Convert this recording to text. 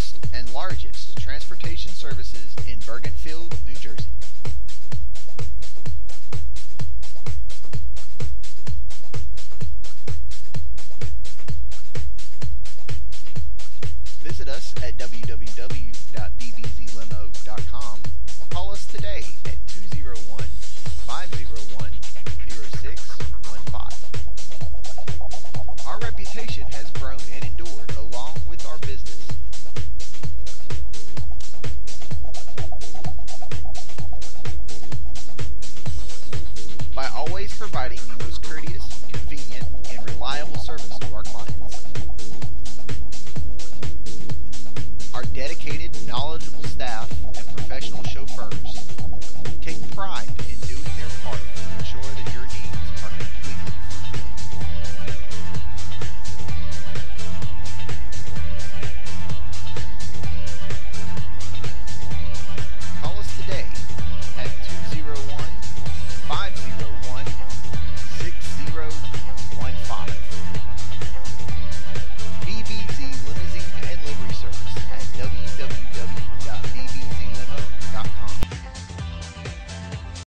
oldest and largest transportation services in Bergenfield, New Jersey. Visit us at www.bbzlimo.com or call us today at 201 501 0615. Our reputation has grown and endured always providing the most courteous, convenient, and reliable service to our clients. Our dedicated, knowledgeable staff and professional chauffeurs take pride in doing their part to ensure that your needs